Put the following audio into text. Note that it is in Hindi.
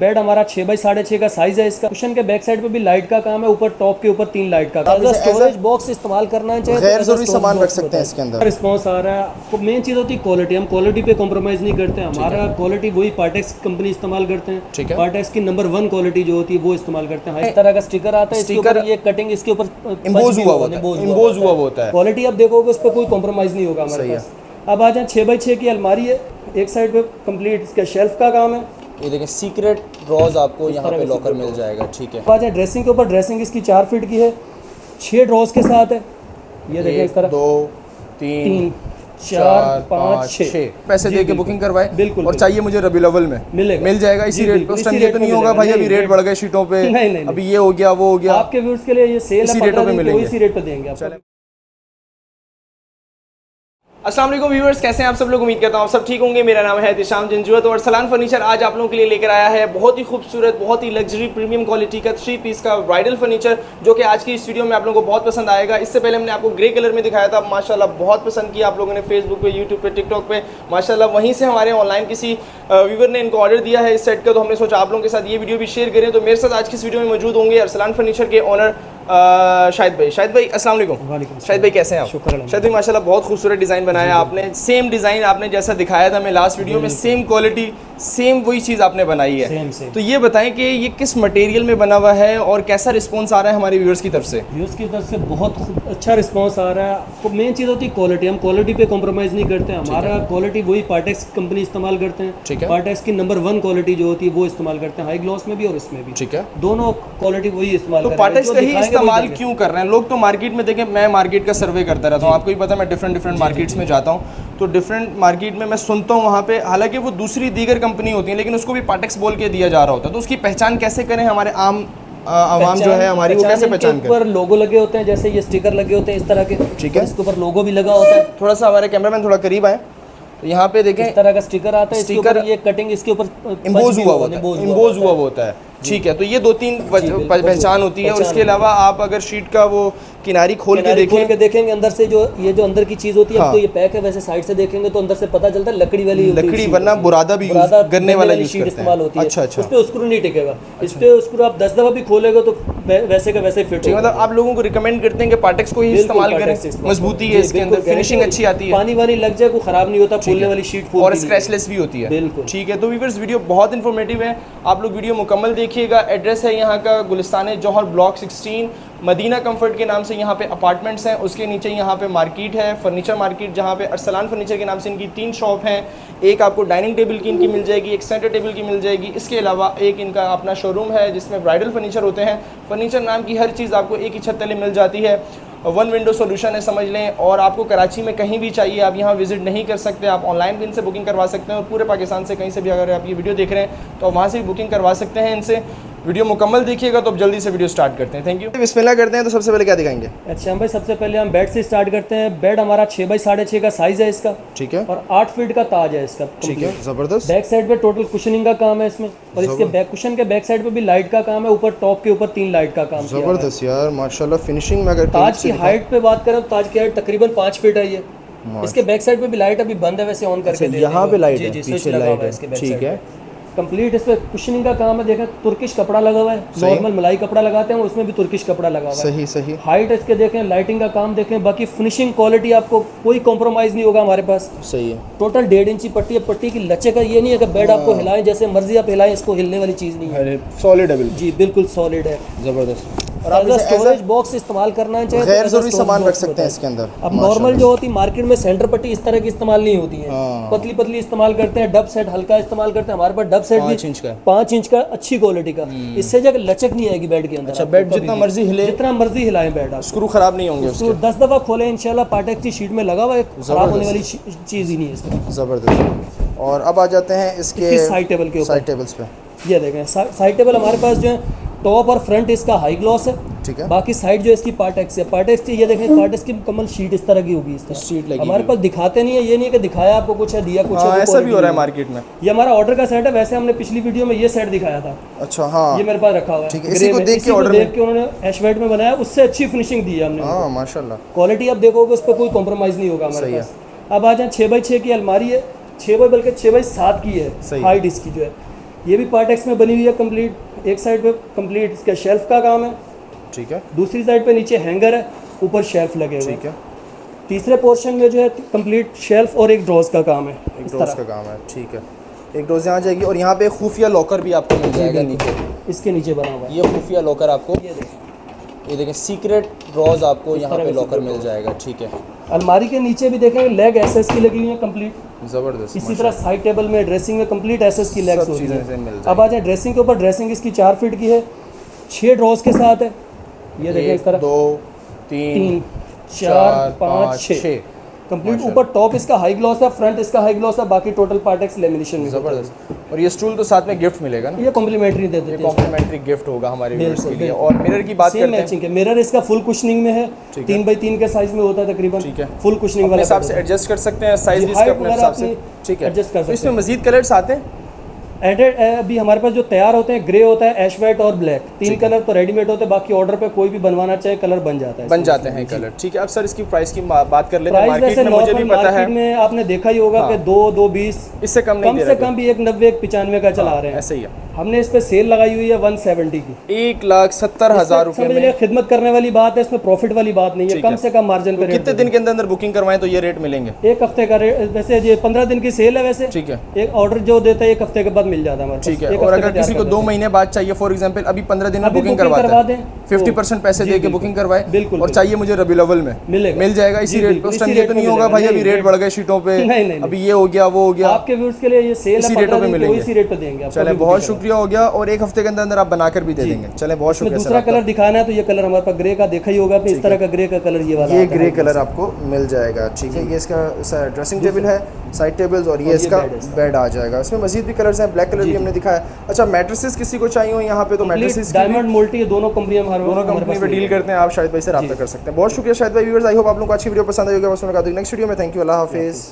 बेड हमारा छह बाई साढ़े छह का साइज़ है इसका कुशन के बैक साइड पे भी लाइट का काम है ऊपर टॉप के ऊपर तीन लाइट का काम स्टोरेज बॉक्स इस्तेमाल करना है चाहे गैर ज़रूरी सामान रख सकते हैं इसके अंदर। रिस्पॉन्स आ रहा है मेन चीज़ होती है क्वालिटी हम क्वालिटी पे कॉम्प्रोमाइज नहीं करते हमारा क्वालिटी वही पार्टेक्स कंपनी इस्तेमाल करते हैं। पार्टेक्स की नंबर वन क्वालिटी जो होती है वो इस्तेमाल करते हैं। इस तरह का स्टिकर आता है ऊपर ये कटिंग इसके ऊपर है इम्पोज हुआ होता है। क्वालिटी आप देखोगे उस पर कोई कॉम्प्रोमाइज नहीं होगा हमारे पास। अब आ जाए छः बाई छः की अलमारी है एक साइड पे कंप्लीट इसका शेल्फ का काम है। ये देखें सीक्रेट ड्रॉज आपको यहाँ पे लॉकर मिल जाएगा ठीक है। आ जाए ड्रेसिंग के ऊपर ड्रेसिंग इसकी चार फीट की है। छः ड्रॉज के साथ है। ये देखें इस तरह। दो तीन तीन चार पाँच छः छः पैसे दे के बुकिंग करवाए। बिल्कुल, और चाहिए मुझे रबी लेवल में। मिलेगा। मिल जाएगा इसी रेट पे। उस टाइम ये तो नहीं होगा भाई अभी रेट बढ़ गए शीटों पे। नहीं, नहीं, नहीं। अभी ये हो गया वो। हो गया आपके व्यूअर्स के लिए ये सेल इसी रेटों पे 15 दिन की, वो मिलेंगे। इसी रेट पे देंगे असलम व्यूवर्स कैसे हैं आप सब लोग? उम्मीद करता हूँ आप सब ठीक होंगे। मेरा नाम है दिशाम जंजुआ और सलान फर्नीचर आज आप लोगों के लिए लेकर आया है। बहुत ही खूबसूरत, बहुत ही लग्जरी प्रीमियम क्वालिटी का थ्री पीस का ब्राइडल फर्नीचर जो कि आज की इस वीडियो में आप लोगों को बहुत पसंद आएगा। इससे पहले हमने आपको ग्रे कलर में दिखाया था, माशाल्लाह बहुत पसंद किया आप लोगों ने फेसबुक पे यूट्यूब पे टिकटॉक पे। माशाल्लाह वहीं से हमारे ऑनलाइन किसी व्यूवर ने इनको ऑर्डर दिया है इस सेट का। तो हमने सोचा आप लोगों के साथ ये वीडियो भी शेयर करें। तो मेरे साथ आज की इस वीडियो में मौजूद होंगे अरसलान फर्नीचर के ऑनर शाहिद भाई शाहिद भाई अस्सलाम वालेकुम। शाहिद भाई कैसे हैं आप? शुक्र। शाहिद भाई माशाल्लाह बहुत खूबसूरत डिज़ाइन बनाया आपने। सेम डिज़ाइन आपने जैसा दिखाया था मैं लास्ट वीडियो में सेम क्वालिटी सेम वही चीज़ आपने बनाई है। सेम सेम तो ये बताएँ कि ये किस मटेरियल में बना हुआ है और कैसा रिस्पॉन्स आ रहा है हमारे व्यूअर्स की तरफ़ से? व्यूअर्स की तरफ़ से बहुत अच्छा रिस्पांस आ रहा है। मेन चीज़ होती है क्वालिटी हम क्वालिटी पे कॉम्प्रोमाइज़ नहीं करते। हमारा क्वालिटी वही पार्टेक्स कंपनी इस्तेमाल करते हैं। ठीक है। पार्टेक्स की नंबर वन क्वालिटी जो होती है वो इस्तेमाल करते हैं। हाई ग्लॉस में भी और इसमें भी। ठीक है। दोनों क्वालिटी वही इस्तेमाल तो पार्टेक्स का ही इस्तेमाल क्यों कर रहे हैं? लोग तो मार्केट में देखें मैं मार्केट का सर्वे करता रहता हूँ। आपको ही पता है मैं डिफरेंट डिफरेंट मार्केट्स में जाता हूँ। तो डिफरेंट मार्केट में मैं सुनता हूँ वहाँ पे हालाँकि वो दूसरी दीगर कंपनी होती है लेकिन उसको भी पार्टेक्स बोल के दिया जा रहा होता है। तो उसकी पहचान कैसे करें हमारे आम आवाम जो है हमारी वो कैसे पहचान करें ऊपर लोगो लगे होते हैं जैसे ये स्टिकर लगे होते हैं इस तरह के। ठीक है। इसके ऊपर लोगो भी लगा होता है। थोड़ा सा हमारे कैमरामैन थोड़ा करीब आए। तो यहाँ पे देखें इस तरह का स्टिकर आता है स्टिकर ये कटिंग इसके ऊपर इम्पोज हुआ होता है। इम्पोज हुआ होता है। ठीक है तो ये दो तीन पहचान होती है और इसके अलावा आप अगर शीट का वो किनारी खोल के किनारे खोल देखें। के देखेंगे अंदर से जो ये जो अंदर की चीज़ होती है हाँ। तो ये पैक है वैसे साइड से देखेंगे तो अंदर से पता चलता है लकड़ी वाली लकड़ी वरना बुरादा भी बुरादा गन्ने वाला शीट इस्तेमाल होती है। अच्छा अच्छा। उस स्क्रू नहीं टिकेगा। इस पे स्क्रू आप दस दफ़ा भी खोलेगा तो वैसे का वैसे फिट मतलब आप लोगों को रिकमेंड करते हैं कि पार्टेक्स को ही इस्तेमाल करें। मजबूती है इसके अंदर फिनिशिंग अच्छी आती है। पानी वानी लग जाए कोई खराब नहीं होता फूलने वाली शीट और स्क्रैचलेस भी होती है। बिल्कुल। ठीक है तो व्यूवर्स वीडियो बहुत इन्फॉर्मेटिव है। आप लोग वीडियो मुकम्मल देखिएगा। एड्रेस है यहाँ का गुलिस्तान जौहर ब्लॉक 16 मदीना कंफर्ट के नाम से यहाँ पे अपार्टमेंट्स हैं, उसके नीचे यहाँ पे मार्केट है फर्नीचर मार्केट जहाँ पे अरसलान फर्नीचर के नाम से इनकी तीन शॉप हैं। एक आपको डाइनिंग टेबल की इनकी मिल जाएगी, एक सेंटर टेबल की मिल जाएगी। इसके अलावा एक इनका अपना शोरूम है, जिसमें ब्राइडल फर्नीचर होते हैं। फर्नीचर नाम की हर चीज़ आपको एक ही छत तले मिल जाती है। वन विंडो सॉल्यूशन है, समझ लें। और आपको कराची में कहीं भी चाहिए, आप यहाँ विज़िट नहीं कर सकते। आप ऑनलाइन भी इनसे बुकिंग करवा सकते हैं और पूरे पाकिस्तान से कहीं से भी अगर आप ये वीडियो देख रहे हैं तो वहाँ से भी बुकिंग करवा सकते हैं इनसे। वीडियो मुकम्मल देखिएगा तो अब जल्दी से वीडियो स्टार्ट करते हैं। थैंक यू बिस्मिल्लाह करते हैं तो सबसे पहले क्या दिखाएँगे? अच्छा भाई सबसे पहले हम बेड से स्टार्ट करते हैं। बेड हमारा छः बाई साढ़े छः का साइज़ है इसका। ठीक है। और आठ फीट का ताज है इसका ठीक है ज़बरदस्त। बैक साइड पे टोटल कुशनिंग का काम है इसमें। और इसके बैक कुशन के बैक साइड पे भी लाइट का काम है। ऊपर टॉप के ऊपर तीन लाइट का काम है। ज़बरदस्त यार माशाल्लाह फिनिशिंग में अगर ताज की हाइट पे बात करें तो ताज की हाइट तकरीबन पाँच फीट है ये। इसके बैक साइड पे भी लाइट अभी बंद है वैसे ऑन करके अच्छा, दे यहाँ पे लाइट है, पीछे लाइट है, ठीक है। कंप्लीट इस पे कुशनिंग का काम है देखें तुर्किश कपड़ा लगा हुआ है। नॉर्मल मलाई कपड़ा लगाते हैं उसमें भी तुर्किश कपड़ा लगा हुआ है। सही सही। हाइट इसके देखें लाइटिंग का काम देखें बाकी फिनिशिंग क्वालिटी आपको कोई कॉम्प्रोमाइज़ नहीं होगा हमारे पास। सही है। टोटल डेढ़ इंची पट्टी है पट्टी की लचे का ये नहीं है कि बेड आपको हिलाएँ जैसे मर्ज़ी आप हिलाएँ इसको हिलने वाली चीज़ नहीं है। सॉलिड है जी बिल्कुल सॉलिड है। ज़बरदस्त। और और आप स्टोरेज बॉक्स इस्तेमाल करना चाहिए चाहे तो गैर ज़रूरी सामान रख सकते हैं इसके अंदर। अब नॉर्मल जो होती है मार्केट में सेंटर पट्टी इस तरह की इस्तेमाल नहीं होती है। हाँ। पतली पतली इस्तेमाल करते हैं डब सेट हल्का इस्तेमाल करते हैं हमारे पास डब सेट पाँच भी इंच का। हम्म। पाँच इंच का अच्छी क्वालिटी का। इससे जगह लचक नहीं आएगी बेड के अंदर अच्छा बेड जितना मर्ज़ी हिले। जितना मर्ज़ी हिलाएँ बेड आप स्क्रू खराब नहीं होंगे उसके। तो दस दफ़ा खोले इनशाला पाटेक्स की शीट में लगा हुआ है खराब होने वाली चीज़ ही नहीं है इसमें। ज़बरदस्त। और अब आ जाते हैं इसके साइड टेबल के साइड टेबल्स पे। ये देखें साइड टेबल हमारे पास जो है टॉप और फ्रंट इसका हाई ग्लॉस है। ठीक है। बाकी साइड जो इसकी पार्टेक्स है पार्टेक्स की ये देखें पार्टेक्स की मुकम्मल शीट इस तरह की होगी इस तरह शीट लगी हमारे पास दिखाते नहीं है ये नहीं है कि दिखाया आपको कुछ है दिया कुछ हाँ है ऐसा भी हो रहा है मार्केट में। ये हमारा ऑर्डर का सेट है वैसे हमने पिछली वीडियो में ये सेट दिखाया था। अच्छा हाँ। ये मेरे पास रखा हुआ है। इसी को। देख के देख के उन्होंने एशवेट में बनाया उससे अच्छी फिनिशिंग दी है हमने। माशाल्लाह। क्वालिटी आप देखोगे उस पर कोई कॉम्प्रोमाइज़ नहीं होगा हमारे पास। अब आ जाए छः बाई छः की अलमारी है। छः बाई बल्कि छः बाई सात की है। हाइट इसकी जो है। ये भी पार्ट एक्स में बनी हुई है कंप्लीट एक साइड पे कंप्लीट इसका शेल्फ का काम है. ठीक है. दूसरी साइड पे नीचे हैंगर है ऊपर शेल्फ लगे हुए ठीक है. तीसरे पोर्शन में जो है कंप्लीट शेल्फ और एक ड्रॉज का काम है. एक ड्रॉज का काम है. ठीक है. एक डोज यहाँ जाएगी और यहाँ पे खुफिया लॉकर भी आपको मिल जाएगा नीचे. इसके नीचे बना हुआ है. ये खुफिया लॉकर आपको ये ये देखें सीक्रेट ड्रॉज आपको यहाँ पे लॉकर मिल जाएगा ठीक है। अलमारी के नीचे भी देखेंगे लेग एसएस की लगी हुई है कंप्लीट ज़बरदस्त इसी तरह साइड टेबल में ड्रेसिंग में कंप्लीट एसएस की लेग्स होती है। अब आ जाए ड्रेसिंग के ऊपर ड्रेसिंग इसकी चार फीट की है छः ड्रॉज के साथ है। ये देखें इस तरह। दो तीन चार पाँच छः कंप्लीट ऊपर टॉप इसका हाई ग्लॉस है फ्रंट इसका हाई ग्लॉस है बाकी टोटल पार्टेक्स लेमिनेशन में ज़बरदस्त। और ये स्टूल तो साथ में गिफ्ट मिलेगा ना। ये कॉम्प्लीमेंट्री दे देते हैं। कॉम्प्लीमेंट्री गिफ्ट होगा हमारे व्यूअर्स के लिए। और मिरर की बात करते हैं। मैचिंग है। मिरर इसका फुल कुशनिंग में है। तीन बाई तीन के साइज़ में होता है तकरीबन। ठीक है। फुल कुशनिंग वाले हिसाब से एडजस्ट कर सकते हैं साइज़ भी अपने हिसाब से। ठीक है। एडजस्ट कर सकते हैं। इसमें मजीद कलर्स आते हैं। एडेड अभी हमारे पास जो तैयार होते हैं ग्रे होता है एश वाइट और ब्लैक तीन कलर तो रेडीमेड होते हैं बाकी ऑर्डर पे कोई भी बनवाना चाहे कलर बन जाता है बन जाते हैं कलर ठीक है अब सर इसकी प्राइस की बात कर लेते हैं। मार्केट में मुझे भी पता है। में आपने देखा ही होगा कि दो दो बीस इससे कम नहीं कम से कम भी एक नब्बे एक पिचानवे का चला रहे हैं। ऐसे ही है। हमने इस पे सेल लगाई हुई है वन सेवेंटी की। एक लाख सत्तर हज़ार रुपए में। खिदमत करने वाली बात है इसमें प्रॉफिट वाली बात नहीं है कम से कम मार्जिन पे रेट कितने दिन के अंदर अंदर बुकिंग करवाएँ तो ये रेट मिलेंगे? एक हफ़्ते का रेट वैसे ये पंद्रह दिन की सेल है वैसे। ठीक है। एक ऑर्डर जो देता है एक हफ़्ते के बाद मिल जाता है ठीक है। और अगर किसी को दो महीने बाद चाहिए फॉर एग्ज़ाम्पल अभी पंद्रह दिन में बुकिंग करवा दें, फिफ्टी तो- परसेंट पैसे जी, दे के बुकिंग करवाए बिल्कुल, और चाहिए मुझे रबी अव्वल में। मिल जाएगा इसी रेट पे उस टाइम ये तो नहीं होगा भाई अभी रेट बढ़ गए शीटों पे। नहीं, नहीं, अभी ये हो गया वो हो गया। आपके व्यूअर्स के लिए ये सेल इसी रेटों पे 15 दिन की, मिलेंगे। इसी रेट पे देंगे चले बहुत booking शुक्रिया हो गया और एक हफ़्ते के अंदर अंदर आप बनाकर भी दे देंगे। चले बहुत शुक्रिया दूसरा कलर दिखाना है तो ये कलर हमारे पास ग्रे का देखा ही होगा इस तरह का ग्रे का कलर ये वाला ये ग्रे कलर आपको मिल जाएगा ठीक है। ये इसका ड्रेसिंग टेबल है साइड टेबल्स और ये इसका। बेड आ जाएगा। इसमें मजीद भी कलर्स हैं ब्लैक कलर भी हमने दिखाया अच्छा मैट्रेसेस किसी को चाहिए हो यहाँ पे तो मैट्रेसेस डायमंड मोल्टी दोनों कंपनी हमारे दोनों कंपनी पे डील करते हैं आप शायद भाई से रब्ता कर सकते हैं। बहुत शुक्रिया शायद भाई व्यूअर्स आई होप आप लोगों को अच्छी वीडियो पसंद आई होगी। बस उन्होंने कहा नेक्स्ट वीडियो में थैंक यू अल्लाह हाफिज़